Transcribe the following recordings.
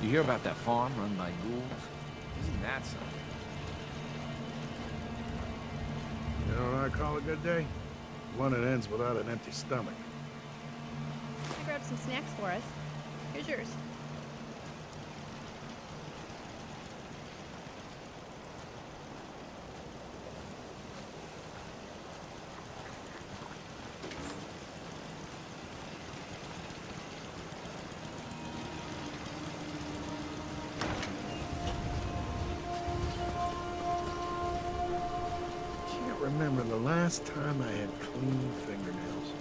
You hear about that farm run by ghouls? Isn't that something? You know what I call a good day? One that ends without an empty stomach. I grabbed some snacks for us. Here's yours. Remember the last time I had clean fingernails.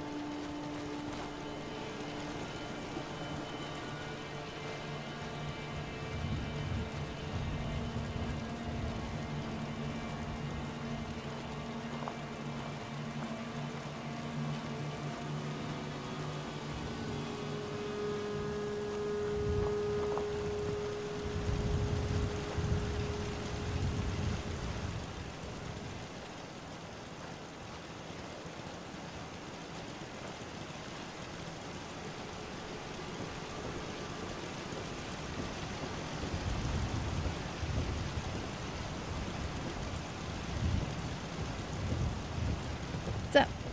What's up?